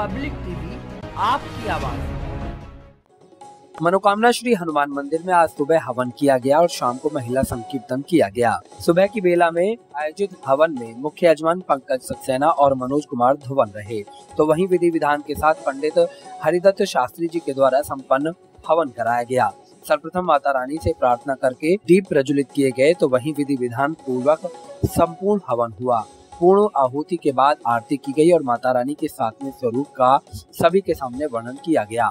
Public TV, आपकी आवाज़। मनोकामना श्री हनुमान मंदिर में आज सुबह हवन किया गया और शाम को महिला संकीर्तन किया गया। सुबह की बेला में आयोजित हवन में मुख्य यजमान पंकज सक्सेना और मनोज कुमार धुवन रहे। तो वहीं विधि विधान के साथ पंडित हरिदत्त शास्त्री जी के द्वारा संपन्न हवन कराया गया। सर्वप्रथम माता रानी से प्रार्थना करके दीप प्रज्वलित किए गए तो वहीं विधि विधान पूर्वक संपूर्ण हवन हुआ। पूर्ण आहूति के बाद आरती की गई और माता रानी के सातवें स्वरूप का सभी के सामने वर्णन किया गया।